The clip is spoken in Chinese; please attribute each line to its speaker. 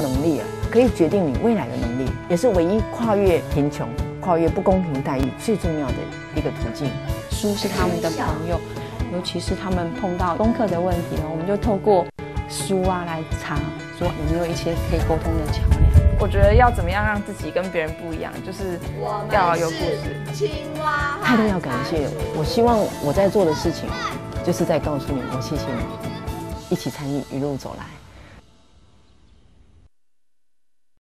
Speaker 1: 能力啊，可以决定你未来的能力，也是唯一跨越贫穷、跨越不公平待遇最重要的一个途径。
Speaker 2: 书是他们的朋友，尤其是他们碰到功课的问题呢，我们就透过书啊来查，说有没有一些可以沟通的桥梁。
Speaker 3: 我觉得要怎么样让自己跟别人不一样，就是要有故事。
Speaker 1: 青蛙太太要感谢，我希望我在做的事情，就是在告诉你，我谢谢你，一起参与，一路走来。